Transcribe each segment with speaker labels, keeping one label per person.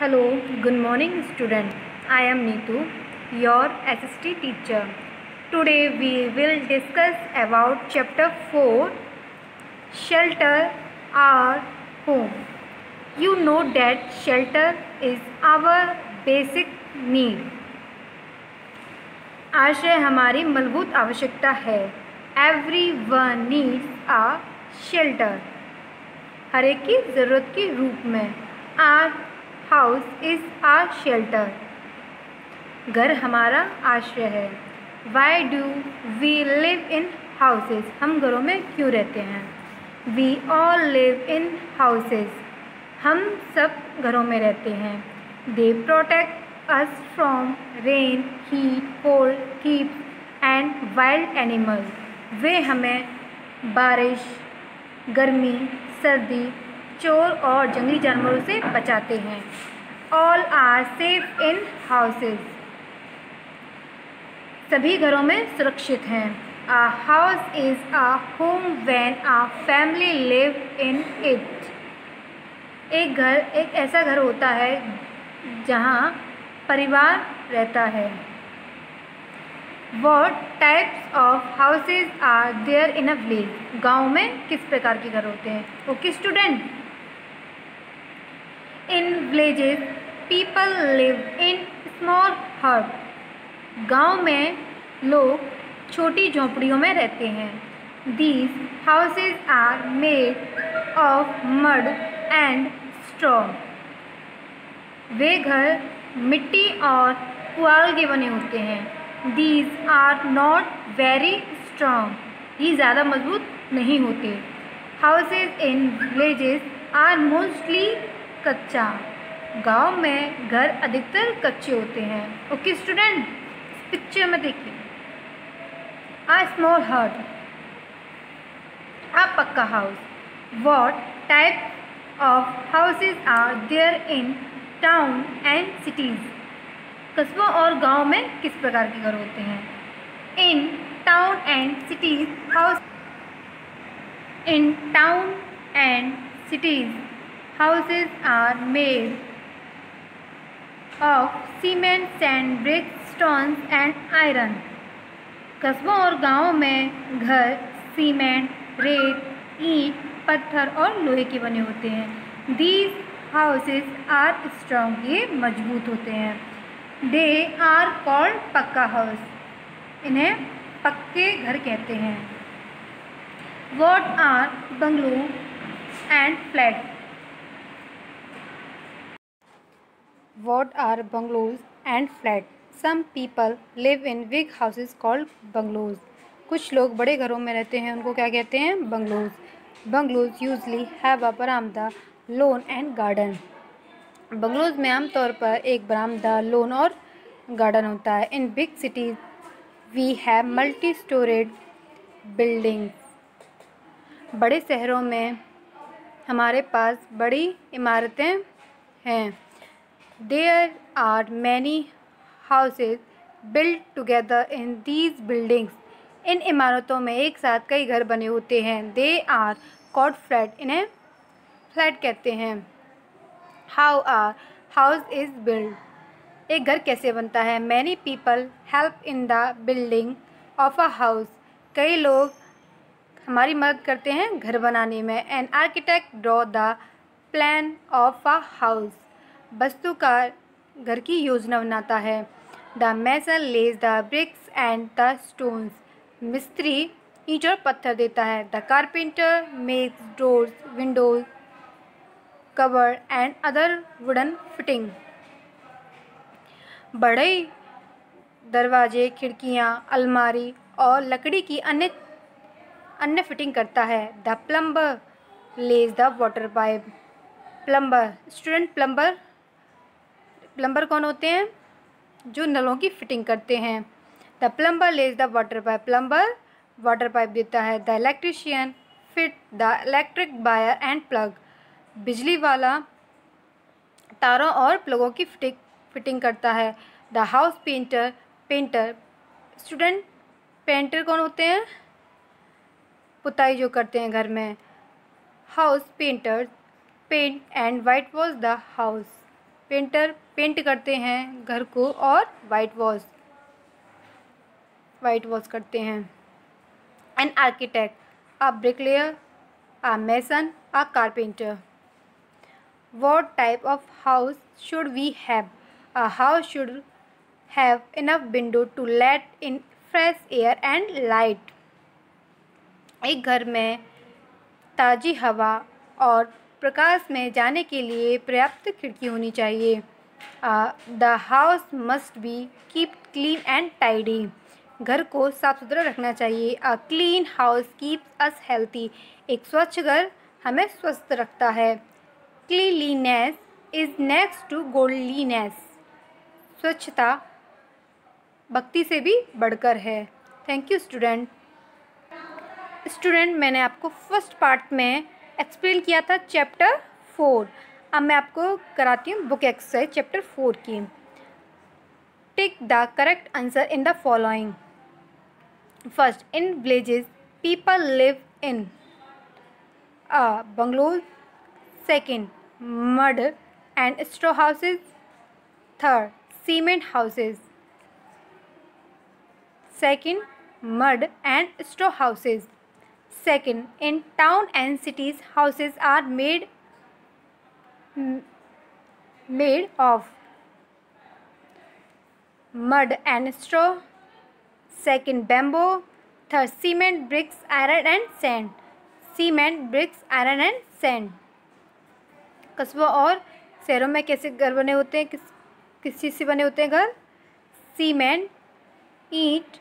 Speaker 1: Hello good morning student I am Neetu your S S T teacher today we will discuss about chapter four shelter our home you know that shelter is our basic need आश्रय हमारी मूलभूत आवश्यकता है। Every one need a shelter हर एक की ज़रूरत के रूप में। Our house is our shelter घर हमारा आश्रय है। Why do we live in houses हम घरों में क्यों रहते हैं? We all live in houses हम सब घरों में रहते हैं। They protect us from rain heat cold keep and wild animals वे हमें बारिश, गर्मी, सर्दी चोर और जंगली जानवरों से बचाते हैं। All are safe in houses सभी घरों में सुरक्षित हैं। A house is a home when a family live in it एक घर, एक ऐसा घर होता है जहाँ परिवार रहता है। What types of houses are there in a village गाँव में किस प्रकार के घर होते हैं? Okay student in villages people live in small hut गाँव में लोग छोटी झोंपड़ियों में रहते हैं। These houses are made of mud and straw वे घर मिट्टी और पुआल के बने होते हैं। These are not very strong ये ज़्यादा मज़बूत नहीं होते। Houses in villages are mostly kutcha. गाँव में घर अधिकतर कच्चे होते हैं। Okay, student? पिक्चर में देखिए। आ small hut a pucca house what type of houses are there in town and cities कस्बों और गाँव में किस प्रकार के घर होते हैं? In town and cities house in town and cities houses are made of cement sand brick stones and iron कस्बों और गाँवों में घर सीमेंट रेत, ईंट, पत्थर और लोहे के बने होते हैं। दीज हाउसेज आर स्ट्रॉन्ग ये मज़बूत होते हैं। They are called pucca house इन्हें पक्के घर कहते हैं। What are bungalow and flat what are bungalows and flat some people live in big houses called bungalows कुछ लोग बड़े घरों में रहते हैं, उनको क्या कहते हैं? बंगलोज बंगलोज यूजली अ बरामदा लोन एंड गार्डन बंगलोज में आमतौर पर एक बरामदा लोन और गार्डन होता है। In big cities we have multi storeyed buildings बड़े शहरों में हमारे पास बड़ी इमारतें हैं। There are many houses build together in these buildings इन इमारतों में एक साथ कई घर बने होते हैं। दे आर कॉड फ्लैट इन्हें फ्लैट कहते हैं। How are house is build एक घर कैसे बनता है? Many people help in the building of a house कई लोग हमारी मदद करते हैं घर बनाने में। An architect draw the plan of a house वास्तुकार घर की योजना बनाता है। The mason lays the bricks and the stones. मिस्त्री ईंट और पत्थर देता है। The carpenter makes doors, windows, cover and other wooden fitting. बड़े दरवाजे, खिड़कियाँ, अलमारी और लकड़ी की अन्य अन्य फिटिंग करता है। The plumber lays the water pipe. Plumber, student plumber plumber कौन होते हैं? जो नलों की फिटिंग करते हैं। The plumber lays the water pipe plumber. Water pipe देता है the electrician. Fit the electric wire and plug. बिजली वाला तारों और प्लगों की फिटिंग फिटिंग करता है। The house painter painter. Student painter कौन होते हैं? पुताई जो करते हैं घर में। House painter, paint and whitewash the house. Painter paint करते हैं घर को और वाइट वॉश वाइट वॉश करते हैं। An architect a bricklayer a mason a carpenter what type of house should we have a house should have enough window to let in fresh air and light एक घर में ताज़ी हवा और प्रकाश में जाने के लिए पर्याप्त खिड़की होनी चाहिए। The house must be keep clean and tidy घर को साफ़ सुथरा रखना चाहिए। A clean house keep us healthy एक स्वच्छ घर हमें स्वस्थ रखता है। Cleanliness is next to godliness स्वच्छता भक्ति से भी बढ़कर है। थैंक यू स्टूडेंट स्टूडेंट मैंने आपको फ़र्स्ट पार्ट में एक्सप्लेन किया था चैप्टर फोर। अब मैं आपको कराती हूँ बुक एक्सरसाइज चैप्टर फोर की। Tick the correct answer in the following first in villages people live in bungalows second mud and straw houses third cement houses second mud and straw houses. Second, in town and cities, houses are made made of mud and straw. Second, bamboo. Third, cement, bricks, iron and sand. Cement, bricks, iron and sand. कस्बों और शहरों में कैसे घर बने होते हैं किस किस चीज़ से बने होते हैं घर सीमेंट ईंट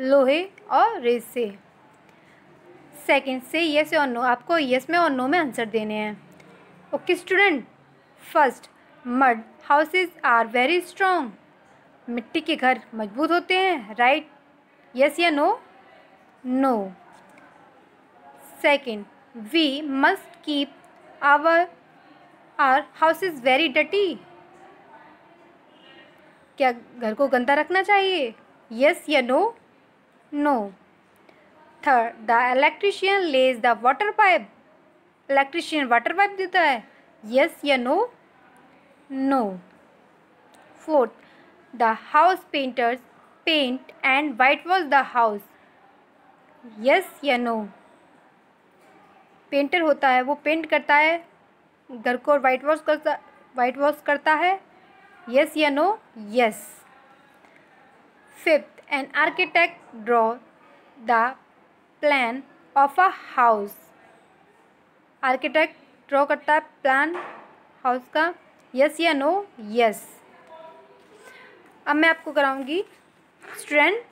Speaker 1: लोहे और रेत से सेकेंड से येस और नो आपको येस में और नो में आंसर देने हैं। Okay student first mud houses are very strong मिट्टी के घर मज़बूत होते हैं राइट यस या no no second we must keep our our house is very डटी क्या घर को गंदा रखना चाहिए? यस या no no third the electrician lays the water pipe electrician water pipe देता है। यस या no no fourth the house painters paint and whitewash the house yes या नो पेंटर होता है, वो पेंट करता है। घर को वाइट वॉश करता वाइट वॉश करता है। यस या no yes fifth an architect draw the plan of a house architect draw करता है प्लान हाउस का यस या नो यस अब मैं आपको कराऊँगी strength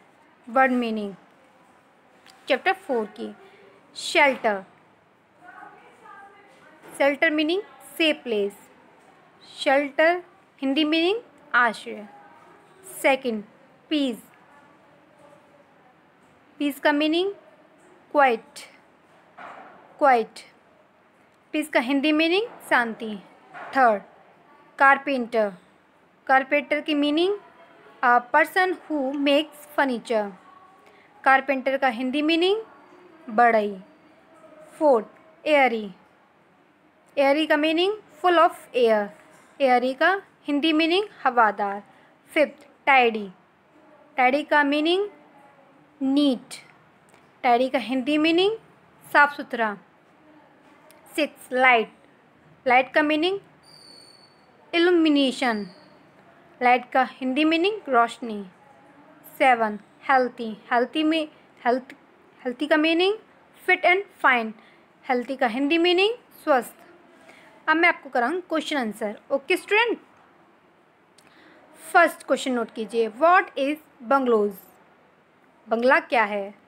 Speaker 1: word meaning chapter four की शेल्टर शेल्टर मीनिंग से प्लेस शेल्टर हिंदी मीनिंग आश्रय. सेकंड पीस पीस का मीनिंग क्वाइट क्वाइट पीस का हिंदी मीनिंग शांति. थर्ड कारपेंटर कारपेंटर की meaning a person who makes furniture carpenter का हिंदी मीनिंग बड़ई. फोर्थ एयरी एयरी का meaning full of air airy का हिंदी मीनिंग हवादार. फिफ्थ टाइडी टाइडी का मीनिंग नीट टैडी का हिंदी मीनिंग, साफ़ सुथरा। सिक्स लाइट लाइट का मीनिंग इल्यूमिनेशन लाइट का हिंदी मीनिंग, रोशनी। सेवन हेल्थी हेल्थी में हेल्थ हेल्थी का meaning fit and fine healthy का हिंदी मीनिंग, स्वस्थ। अब मैं आपको कराऊँ question answer okay student first question note कीजिए. व्हाट इज़ बंगलोज बंगला क्या है?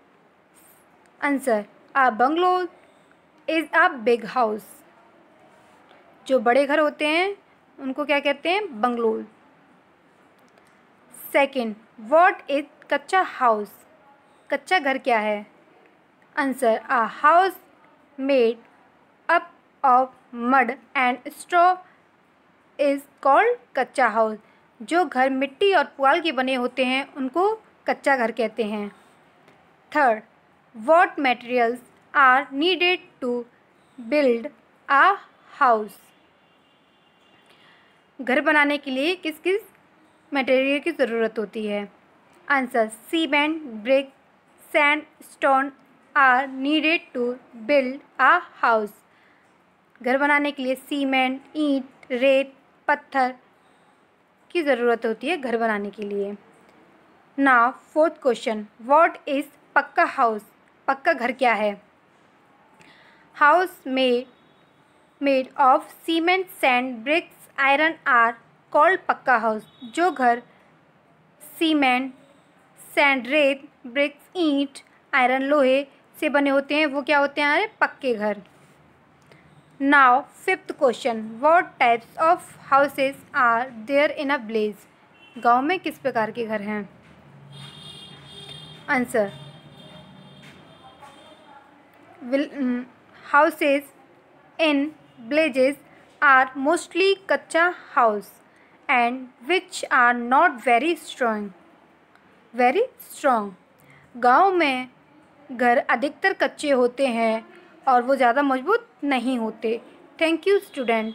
Speaker 1: Answer a bungalow is a big house जो बड़े घर होते हैं, उनको क्या कहते हैं? Bungalows second what is kutcha house कच्चा घर क्या है? Answer a house made up of mud and straw is called kutcha house जो घर मिट्टी और पुआल के बने होते हैं, उनको कच्चा घर कहते हैं. Third what materials are needed to build a house. घर बनाने के लिए किस किस मटेरियल की ज़रूरत होती है? Answer cement brick sand stone are needed to build a house घर बनाने के लिए सीमेंट ईंट, रेत, पत्थर की ज़रूरत होती है घर बनाने के लिए। ना fourth question what is pucca house पक्का घर क्या है? House made made of cement, sand, bricks, iron, are, called pucca house. जो घर सीमेंट, सैंड, रेत, ब्रिक्स, ईंट, आयरन, लोहे से बने होते हैं, वो क्या होते हैं हमारे? पक्के घर। Now, fifth question. What types of houses are there in a village गाँव में किस प्रकार के घर हैं? Answer houses in villages are mostly kacha house and which are not very strong very strong गाँव में घर अधिकतर कच्चे होते हैं और वो ज़्यादा मज़बूत नहीं होते थैंक यू स्टूडेंट